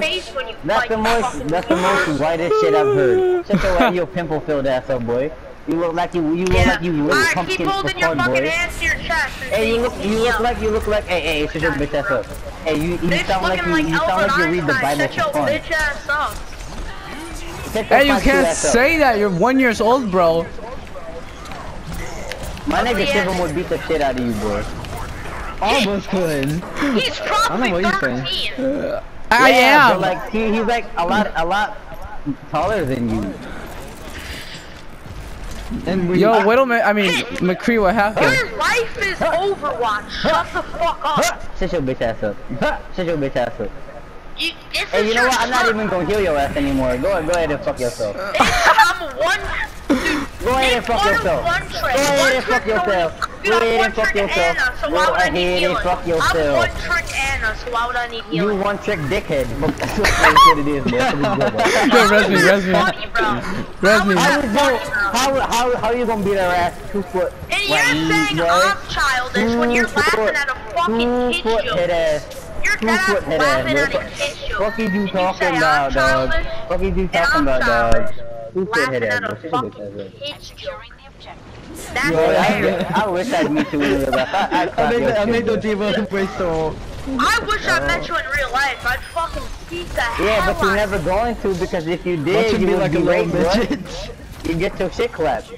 face when you That's like the most. That's the most whitest shit I've heard. Shut your your pimple filled ass up, boy. You look like you. You look Yeah. like you little Alright, keep pumpkin for holding your fun, fucking boy. hands to your chest. Hey, you look. You look like you look like. Hey, hey, shut your bitch ass up. Hey, you. You Bitch sound like you. like You sound like you read the Bible Shut your fun. bitch ass up. Hey, you can't ass up. say that. You're one years old, bro. My nigga Yeah. Shivam would beat the shit out of you, boy. Almost could. He's probably what you're saying. 13. I Yeah, But am. like he, he's like a lot, a lot taller than you. And we. Yo, wait a minute. I mean, McCree, what happened? Your life is Overwatch. Shut the fuck up. Shut your bitch ass up. Shut your bitch ass up. You, this Hey, is you know what? I'm not even gonna heal your ass anymore. Go, go ahead and fuck yourself. I'm one. Go ahead and fuck yourself. Go ahead and fuck yourself. Go ahead and fuck yourself. Go why would I need ahead and healing? fuck I'm yourself. One trick Ana, so why would I need You one trick dickhead. That's what it is, bro. That's what it's. Yo, res me, res me. Bro. Res How me. is How, that is funny, you, how, how, how you gonna beat her ass two foot? And you're right, saying right? I'm childish when you're laughing foot- at a fucking two kid foot joke. head ass. You're Two dead foot ass head laughing ass. at a kid joke. Fuck you And you talking say I'm about, dog? childish, Fuck you and talking about, dog? Two foot head ass. at bro. a Shut your fucking bitch ass up. kid's joke. That's Yo, I, hilarious. I wish I'd meet you in real life. I, I, I clap the, I shit, make the bro. diva Bristol. I wish I met you in real life. I'd fucking beat the hell Yeah, but you're out never going to because if you did, him you be would like be a little raped, bro. midget. You get your shit clapped.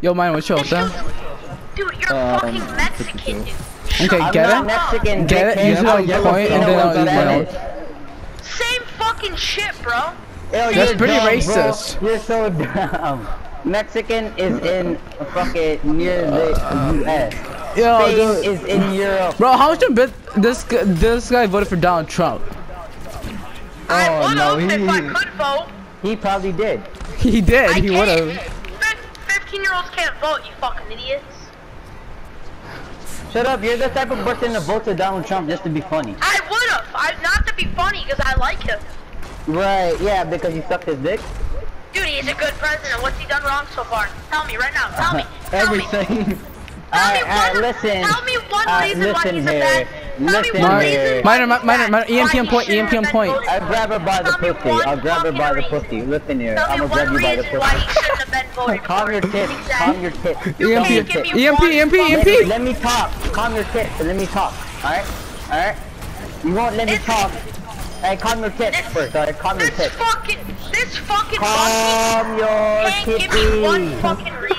Yo, mine, what's your This then? dude, dude, you're Um, fucking Mexican, dude. Okay, I'm get it? Mexican. Get it? Use it I'm on yellow point and skin then I'll with use my own. Same fucking shit, bro. Yo, That's you're pretty dumb, racist. Bro. You're so dumb. Mexican is in fucking near the U.S. Yo, Spain dude. is in Europe. Bro, how much you bet this this guy voted for Donald Trump? I Oh, would no, have if he- I could vote. He probably did. He did. I He would have. Fifteen year olds can't vote, you fucking idiots. Shut up. You're the type of person to vote for Donald Trump just to be funny. I would have. I'm not to be funny because I like him. Right? Yeah, because you sucked his dick. Dude, he's a good president. What's he done wrong so far? Tell me right now. Tell me. Tell me. Everything. Tell me Alright, alright, one. listen. Tell me one Uh, reason why listen he's a here. bad. Tell Listen me one Minor- reason. minor- minor- minor- EMP on point, EMP on point. I'll grab her by the Tell me pussy. one I'll grab her by the fucking pussy. reason. Listen here. I'm me gonna grab one you by the reason why he pussy. shouldn't have been voted for. Calm your tits. Calm your tits. EMP, can't EMP, EMP, fucking- Let me, EMP. let me talk. Calm your tits and let me talk. Alright? Alright? You won't let me talk. Alright, calm your tits This- first. Alright, calm your tits. This fucking, this fucking monkey Calm your can't give me one fucking reason.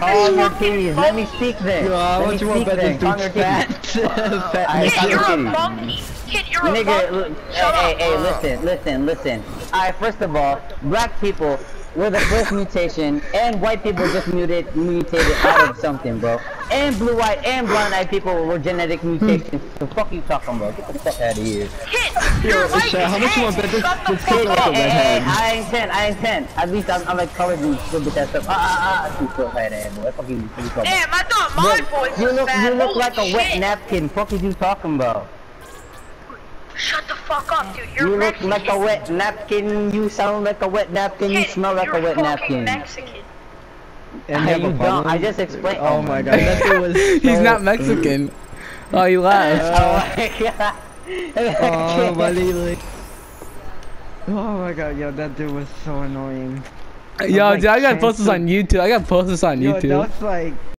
Calm This your fucking. Let me speak then. Yo, I Let want me you to speak bet then. this your dude's fat. fat Alright, Kid, you're a monkey. Kid, you're a Nigga, look, monkey. hey, Shut hey, up. hey, listen, listen, listen. Alright, first of all, black people were the first mutation, and white people just muted, mutated out of something, bro. And blue-eyed and blonde-eyed people were genetic mutations. The fuck you talking about? Get the fuck out of here. Kid, you're Yo, white how much you want to bet this- Shut the this fuck kid up. also Hey, red hey, head? I ain't ten, I ain't ten. At least I'm, I'm like colored and stupid that stuff. Ah, ah, ah, you still had that, boy. Fuck you, what you talking about? Damn, I thought my Bro, voice you was look, bad. you look Holy like a wet napkin. Fuck is you talking about? Shut the fuck up, dude. You're You look Mexican. like a wet napkin. You sound like a wet napkin. You smell like a wet napkin. Mexican. And Hey, you don't. I just explained. Oh my god, that dude was He's not Mexican. Oh, you laughed. Oh my god. Oh, buddy, like. Oh my god, yo, that dude was so annoying. Yo, like dude, I gotta post this trying on YouTube. I gotta post this on Yo, YouTube. that's like